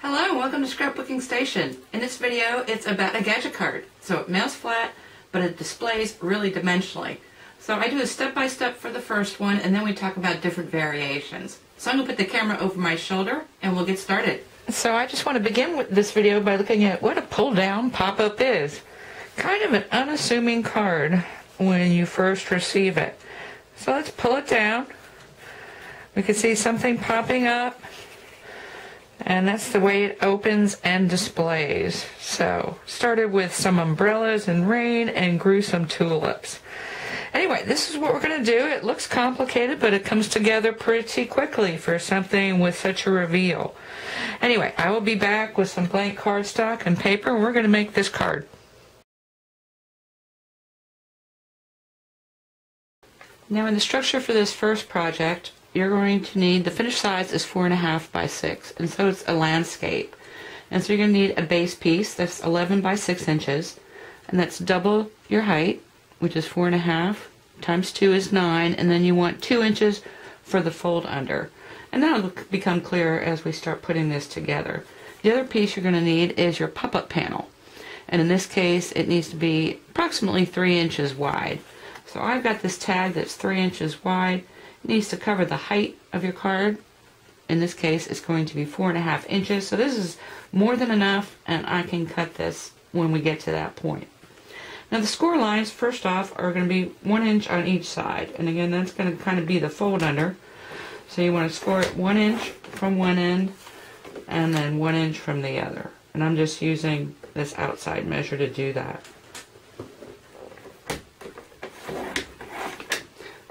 Hello welcome to Scrapbooking Station. In this video it's about a gadget card. So it mounts flat but it displays really dimensionally. So I do a step-by-step for the first one and then we talk about different variations. So I'm going to put the camera over my shoulder and we'll get started. So I just want to begin with this video by looking at what a pull-down pop-up is. Kind of an unassuming card when you first receive it. So let's pull it down. We can see something popping up and that's the way it opens and displays. So, started with some umbrellas and rain and grew some tulips. Anyway, this is what we're going to do. It looks complicated, but it comes together pretty quickly for something with such a reveal. Anyway, I will be back with some blank cardstock and paper, and we're going to make this card. Now, in the structure for this first project, you're going to need, the finished size is four and a half by six, and so it's a landscape. And so you're going to need a base piece that's 11 by six inches, and that's double your height, which is four and a half, times two is nine, and then you want two inches for the fold under. And that'll become clearer as we start putting this together. The other piece you're going to need is your pop-up panel. And in this case, it needs to be approximately three inches wide. So I've got this tag that's three inches wide, needs to cover the height of your card. In this case, it's going to be four and a half inches. So this is more than enough, and I can cut this when we get to that point. Now the score lines, first off, are going to be one inch on each side. And again, that's going to kind of be the fold under. So you want to score it one inch from one end, and then one inch from the other. And I'm just using this outside measure to do that.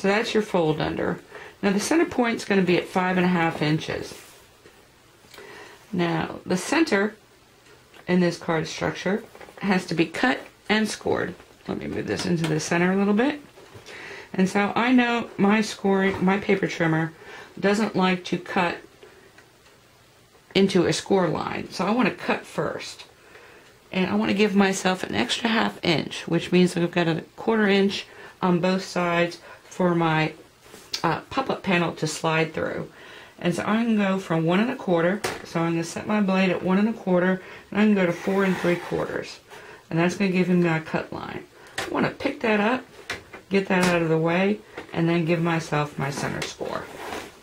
So that's your fold under. Now the center point is going to be at five and a half inches. Now the center in this card structure has to be cut and scored. Let me move this into the center a little bit. And so I know my scoring, my paper trimmer doesn't like to cut into a score line. So I want to cut first. And I want to give myself an extra half inch, which means I've got a quarter inch on both sides for my uh, pop-up panel to slide through. And so I can go from one and a quarter, so I'm going to set my blade at one and a quarter, and I can go to four and three quarters. And that's going to give me my cut line. I want to pick that up, get that out of the way, and then give myself my center score.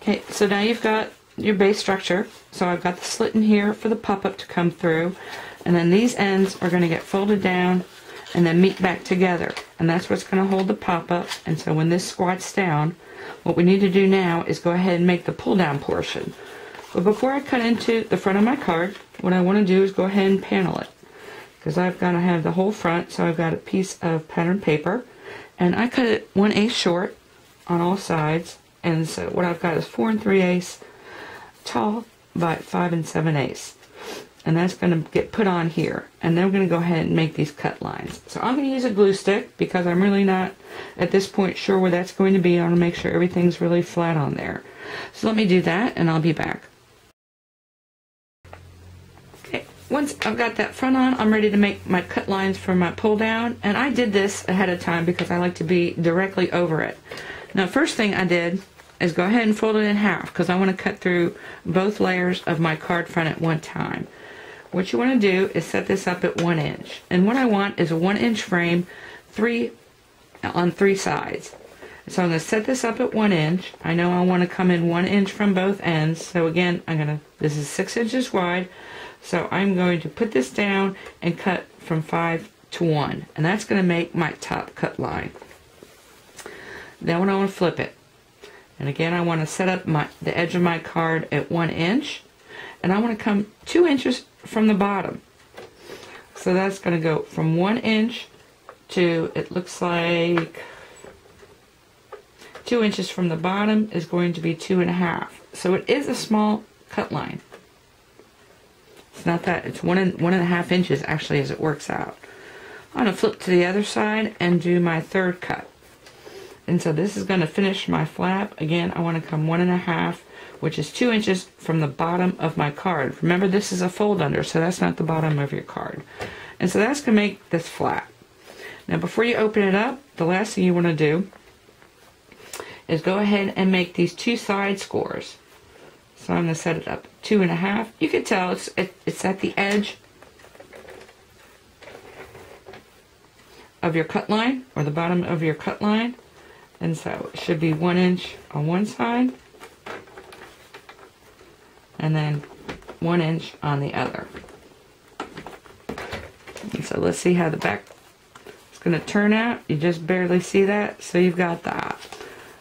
Okay, so now you've got your base structure. So I've got the slit in here for the pop-up to come through, and then these ends are going to get folded down and then meet back together. And that's what's going to hold the pop-up. And so when this squats down, what we need to do now is go ahead and make the pull-down portion. But before I cut into the front of my card, what I want to do is go ahead and panel it. Because I've got to have the whole front, so I've got a piece of pattern paper. And I cut it 1 eighth short on all sides. And so what I've got is 4 and 3 eighths tall by 5 and 7 eighths and that's going to get put on here and then we're going to go ahead and make these cut lines. So I'm going to use a glue stick because I'm really not at this point sure where that's going to be. I want to make sure everything's really flat on there. So let me do that and I'll be back. Okay once I've got that front on I'm ready to make my cut lines for my pull down. And I did this ahead of time because I like to be directly over it. Now first thing I did is go ahead and fold it in half because I want to cut through both layers of my card front at one time what you want to do is set this up at one inch. And what I want is a one inch frame, three on three sides. So I'm going to set this up at one inch. I know I want to come in one inch from both ends. So again, I'm going to, this is six inches wide. So I'm going to put this down and cut from five to one. And that's going to make my top cut line. Then when I want to flip it. And again, I want to set up my the edge of my card at one inch. And I want to come two inches from the bottom. So that's going to go from one inch to, it looks like, two inches from the bottom is going to be two and a half. So it is a small cut line. It's not that, it's one and, one and a half inches actually as it works out. I'm going to flip to the other side and do my third cut. And so this is going to finish my flap. Again, I want to come one and a half which is two inches from the bottom of my card. Remember, this is a fold under, so that's not the bottom of your card. And so that's going to make this flat. Now, before you open it up, the last thing you want to do is go ahead and make these two side scores. So I'm going to set it up two and a half. You can tell it's it, it's at the edge of your cut line or the bottom of your cut line. And so it should be one inch on one side and then one inch on the other. And so let's see how the back is going to turn out. You just barely see that, so you've got that.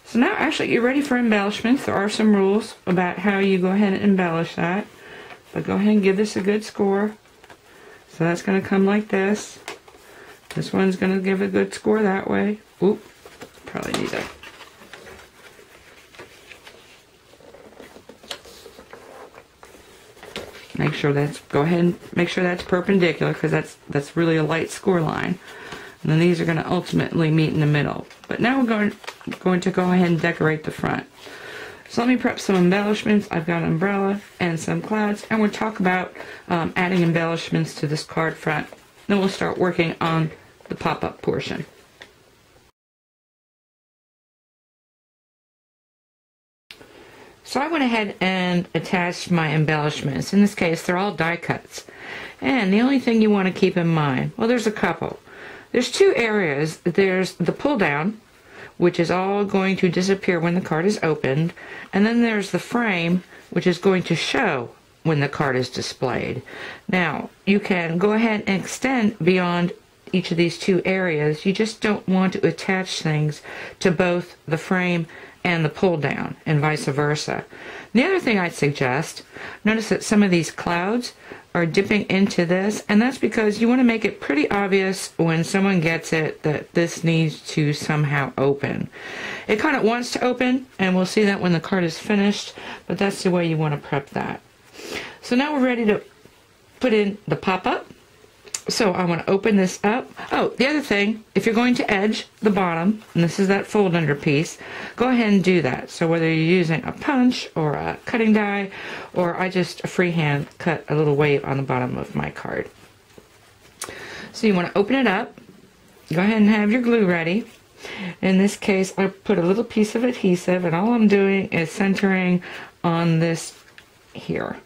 So now actually you're ready for embellishments. There are some rules about how you go ahead and embellish that. But go ahead and give this a good score. So that's going to come like this. This one's going to give a good score that way. Oop, probably need a make sure that's go ahead and make sure that's perpendicular because that's that's really a light score line. And then these are going to ultimately meet in the middle. But now we're going going to go ahead and decorate the front. So let me prep some embellishments. I've got an umbrella and some clouds and we'll talk about um, adding embellishments to this card front. Then we'll start working on the pop-up portion So I went ahead and attached my embellishments. In this case, they're all die cuts. And the only thing you want to keep in mind, well, there's a couple. There's two areas. There's the pull down, which is all going to disappear when the card is opened. And then there's the frame, which is going to show when the card is displayed. Now, you can go ahead and extend beyond each of these two areas. You just don't want to attach things to both the frame and the pull down and vice versa. The other thing I'd suggest, notice that some of these clouds are dipping into this and that's because you want to make it pretty obvious when someone gets it that this needs to somehow open. It kind of wants to open and we'll see that when the card is finished but that's the way you want to prep that. So now we're ready to put in the pop-up so I want to open this up. Oh, the other thing, if you're going to edge the bottom, and this is that fold under piece, go ahead and do that. So whether you're using a punch or a cutting die, or I just freehand cut a little wave on the bottom of my card. So you want to open it up. Go ahead and have your glue ready. In this case, I put a little piece of adhesive, and all I'm doing is centering on this here.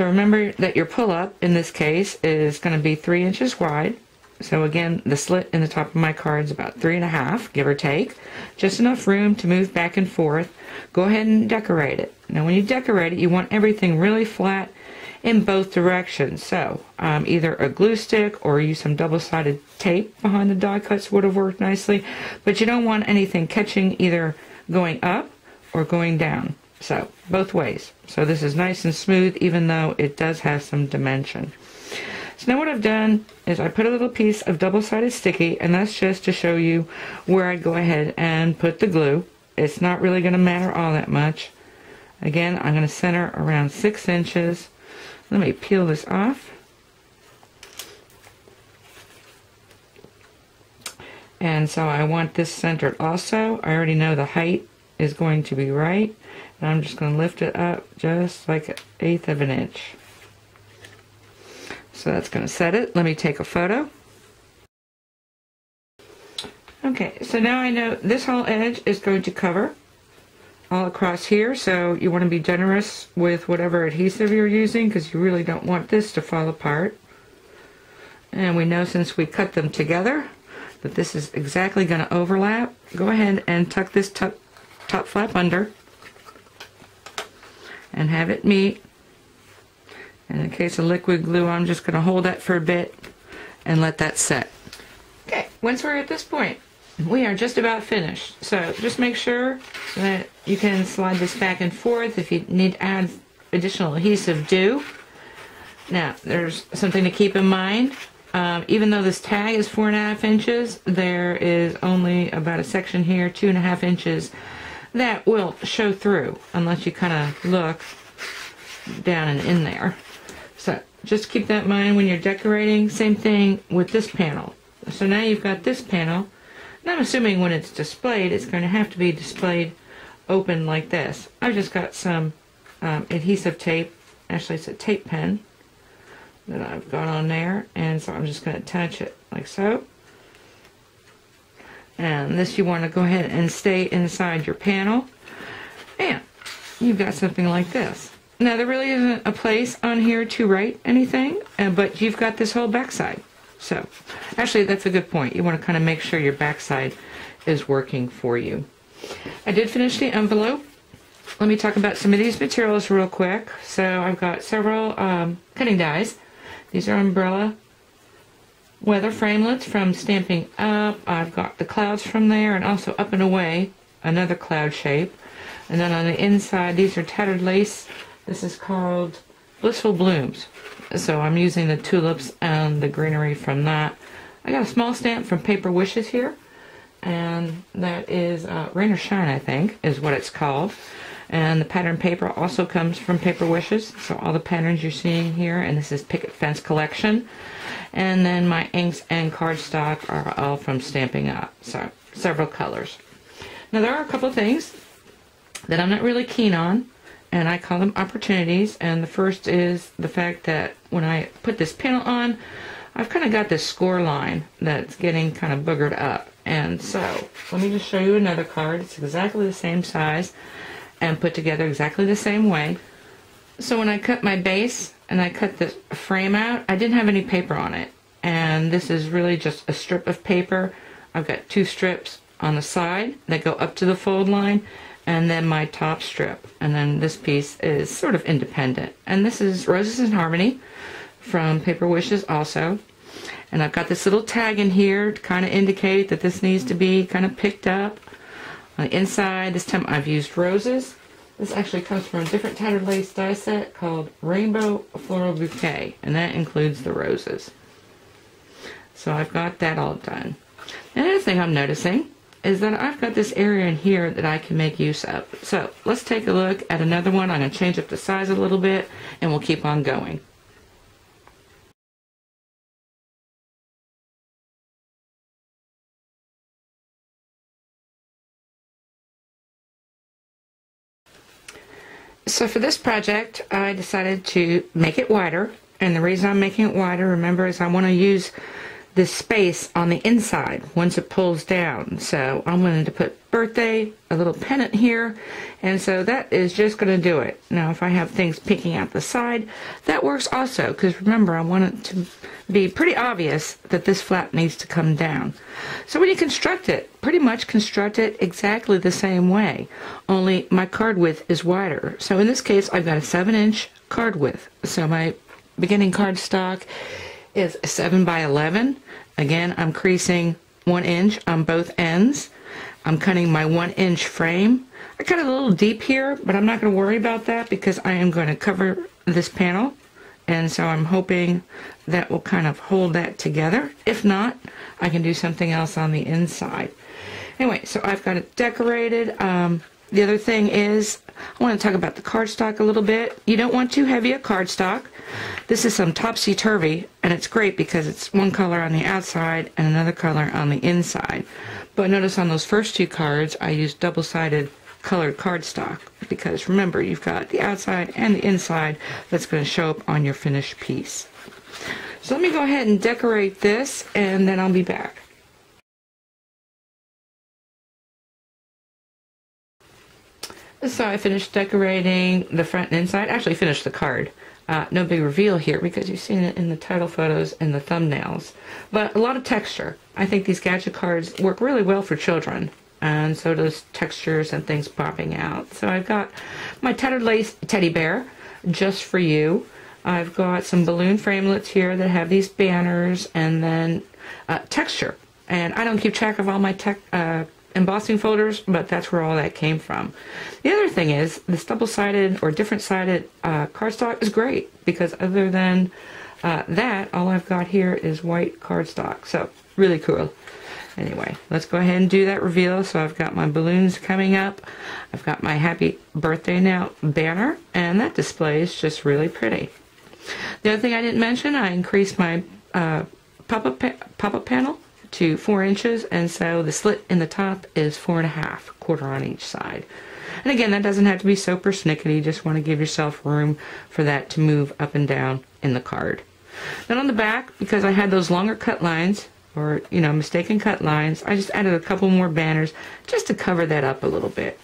So remember that your pull-up in this case is going to be three inches wide. So again, the slit in the top of my card is about three and a half, give or take. Just enough room to move back and forth. Go ahead and decorate it. Now when you decorate it, you want everything really flat in both directions. So um, either a glue stick or use some double-sided tape behind the die cuts would have worked nicely. But you don't want anything catching either going up or going down. So, both ways. So this is nice and smooth, even though it does have some dimension. So now what I've done is I put a little piece of double-sided sticky, and that's just to show you where I go ahead and put the glue. It's not really going to matter all that much. Again, I'm going to center around 6 inches. Let me peel this off. And so I want this centered also. I already know the height is going to be right. And I'm just going to lift it up just like an eighth of an inch. So that's going to set it. Let me take a photo. Okay, so now I know this whole edge is going to cover all across here, so you want to be generous with whatever adhesive you're using because you really don't want this to fall apart. And we know since we cut them together that this is exactly going to overlap. Go ahead and tuck this top flap under and have it meet. In the case of liquid glue, I'm just going to hold that for a bit and let that set. Okay, once we're at this point, we are just about finished. So just make sure that you can slide this back and forth. If you need to add additional adhesive, do. Now, there's something to keep in mind. Um, even though this tag is four and a half inches, there is only about a section here, two and a half inches that will show through unless you kind of look down and in there. So just keep that in mind when you're decorating. Same thing with this panel. So now you've got this panel. And I'm assuming when it's displayed, it's going to have to be displayed open like this. I've just got some um, adhesive tape. Actually, it's a tape pen that I've got on there. And so I'm just going to attach it like so. And this you want to go ahead and stay inside your panel. And you've got something like this. Now there really isn't a place on here to write anything, uh, but you've got this whole backside. So actually that's a good point. You want to kind of make sure your backside is working for you. I did finish the envelope. Let me talk about some of these materials real quick. So I've got several um, cutting dies. These are umbrella weather framelits from Stampin' Up. I've got the clouds from there and also Up and Away, another cloud shape. And then on the inside, these are tattered lace. This is called Blissful Blooms. So I'm using the tulips and the greenery from that. I got a small stamp from Paper Wishes here. And that is uh, Rain or Shine, I think, is what it's called. And the pattern paper also comes from Paper Wishes. So all the patterns you're seeing here, and this is Picket Fence Collection. And then my inks and cardstock are all from Stampin' Up. So several colors. Now there are a couple of things that I'm not really keen on, and I call them opportunities. And the first is the fact that when I put this panel on, I've kind of got this score line that's getting kind of boogered up. And so let me just show you another card. It's exactly the same size and put together exactly the same way. So when I cut my base and I cut the frame out, I didn't have any paper on it. And this is really just a strip of paper. I've got two strips on the side that go up to the fold line and then my top strip. And then this piece is sort of independent. And this is Roses in Harmony from Paper Wishes also. And I've got this little tag in here to kind of indicate that this needs to be kind of picked up. On the inside, this time I've used roses. This actually comes from a different tattered lace die set called Rainbow Floral Bouquet, and that includes the roses. So I've got that all done. Another thing I'm noticing is that I've got this area in here that I can make use of. So let's take a look at another one. I'm going to change up the size a little bit, and we'll keep on going. So for this project, I decided to make it wider. And the reason I'm making it wider, remember, is I want to use this space on the inside once it pulls down. So I'm going to put birthday, a little pennant here, and so that is just going to do it. Now if I have things peeking out the side, that works also because remember I want it to be pretty obvious that this flap needs to come down. So when you construct it, pretty much construct it exactly the same way, only my card width is wider. So in this case I've got a 7 inch card width. So my beginning card stock is 7 by 11. Again, I'm creasing 1 inch on both ends. I'm cutting my 1 inch frame. I cut it a little deep here, but I'm not going to worry about that because I am going to cover this panel. And so I'm hoping that will kind of hold that together. If not, I can do something else on the inside. Anyway, so I've got it decorated. Um, the other thing is, I want to talk about the cardstock a little bit. You don't want too heavy a cardstock. This is some topsy-turvy, and it's great because it's one color on the outside and another color on the inside. But notice on those first two cards, I used double-sided colored cardstock because remember, you've got the outside and the inside that's going to show up on your finished piece. So let me go ahead and decorate this, and then I'll be back. So I finished decorating the front and inside. Actually finished the card. Uh, no big reveal here because you've seen it in the title photos and the thumbnails. But a lot of texture. I think these gadget cards work really well for children. And so does textures and things popping out. So I've got my tattered lace teddy bear just for you. I've got some balloon framelits here that have these banners and then uh, texture. And I don't keep track of all my tech, uh, embossing folders, but that's where all that came from. The other thing is this double-sided or different-sided uh, cardstock is great because other than uh, that, all I've got here is white cardstock. So really cool. Anyway, let's go ahead and do that reveal. So I've got my balloons coming up. I've got my happy birthday now banner, and that display is just really pretty. The other thing I didn't mention, I increased my uh, pop-up pa pop-up panel to four inches and so the slit in the top is four and a half quarter on each side and again that doesn't have to be so persnickety you just want to give yourself room for that to move up and down in the card then on the back because I had those longer cut lines or you know mistaken cut lines I just added a couple more banners just to cover that up a little bit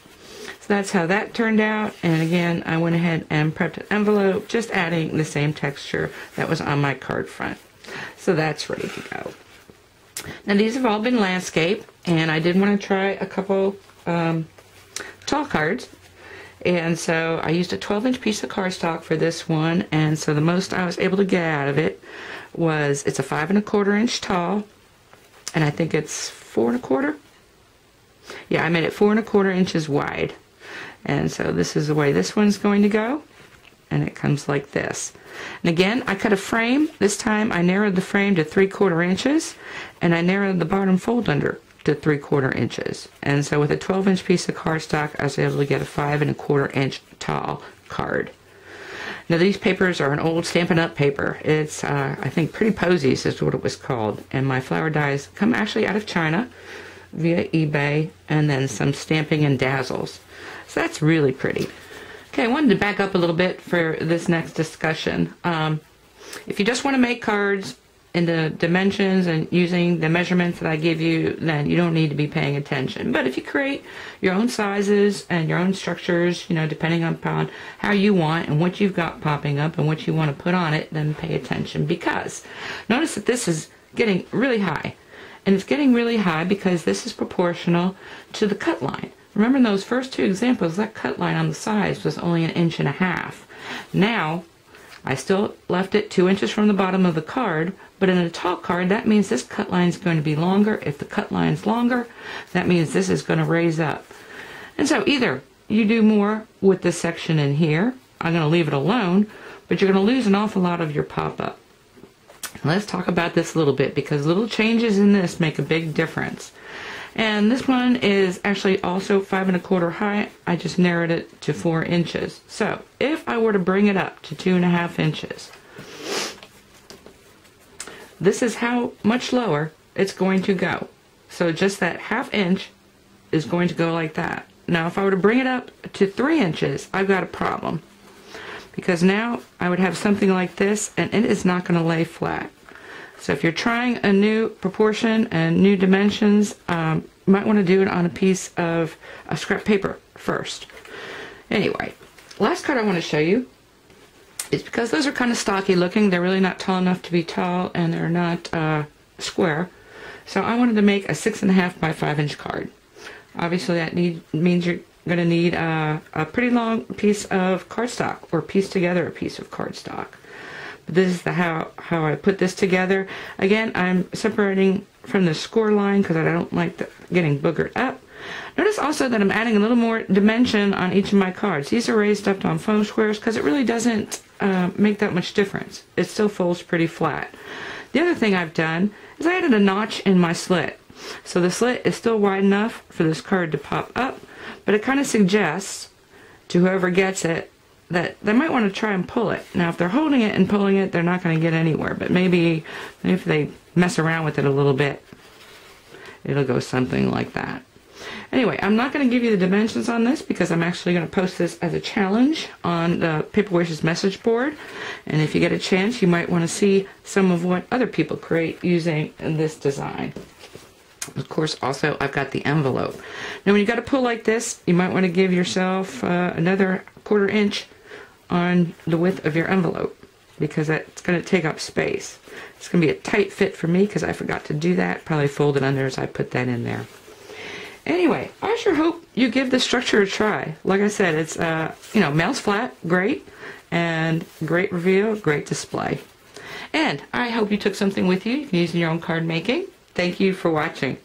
So that's how that turned out. And again, I went ahead and prepped an envelope, just adding the same texture that was on my card front. So that's ready to go. Now these have all been landscape, and I did want to try a couple um, tall cards. And so I used a 12 inch piece of cardstock for this one, and so the most I was able to get out of it was it's a five and a quarter inch tall, and I think it's four and a quarter. Yeah, I made it four and a quarter inches wide. And so this is the way this one's going to go. And it comes like this. And again, I cut a frame. This time I narrowed the frame to three quarter inches and I narrowed the bottom fold under to three quarter inches. And so with a 12 inch piece of cardstock, I was able to get a five and a quarter inch tall card. Now these papers are an old Stampin' Up paper. It's, uh, I think, Pretty Posies is what it was called. And my flower dies come actually out of China via eBay and then some stamping and dazzles. So that's really pretty. Okay, I wanted to back up a little bit for this next discussion. Um, if you just want to make cards in the dimensions and using the measurements that I give you, then you don't need to be paying attention. But if you create your own sizes and your own structures, you know, depending upon how you want and what you've got popping up and what you want to put on it, then pay attention because notice that this is getting really high. And it's getting really high because this is proportional to the cut line. Remember in those first two examples, that cut line on the sides was only an inch and a half. Now, I still left it two inches from the bottom of the card, but in a tall card, that means this cut line is going to be longer. If the cut line is longer, that means this is going to raise up. And so either you do more with this section in here, I'm going to leave it alone, but you're going to lose an awful lot of your pop-up. Let's talk about this a little bit because little changes in this make a big difference. And this one is actually also five and a quarter high. I just narrowed it to four inches. So if I were to bring it up to two and a half inches, this is how much lower it's going to go. So just that half inch is going to go like that. Now if I were to bring it up to three inches, I've got a problem. Because now I would have something like this and it is not going to lay flat. So if you're trying a new proportion and new dimensions, um, you might want to do it on a piece of a scrap paper first. Anyway, last card I want to show you is because those are kind of stocky looking. They're really not tall enough to be tall and they're not uh, square. So I wanted to make a six and a half by five inch card. Obviously that need, means you're going to need uh, a pretty long piece of cardstock or piece together a piece of cardstock. This is the how, how I put this together. Again, I'm separating from the score line because I don't like the, getting boogered up. Notice also that I'm adding a little more dimension on each of my cards. These are raised up on foam squares because it really doesn't uh, make that much difference. It still folds pretty flat. The other thing I've done is I added a notch in my slit. So the slit is still wide enough for this card to pop up, but it kind of suggests to whoever gets it that they might want to try and pull it. Now, if they're holding it and pulling it, they're not going to get anywhere. But maybe if they mess around with it a little bit, it'll go something like that. Anyway, I'm not going to give you the dimensions on this because I'm actually going to post this as a challenge on the Paper Wishes message board. And if you get a chance, you might want to see some of what other people create using this design. Of course, also, I've got the envelope. Now, when you got a pull like this, you might want to give yourself uh, another quarter inch on the width of your envelope because that's going to take up space. It's going to be a tight fit for me because I forgot to do that. Probably fold it under as I put that in there. Anyway, I sure hope you give the structure a try. Like I said, it's, uh, you know, melts flat, great, and great reveal, great display. And I hope you took something with you. You can use in your own card making. Thank you for watching.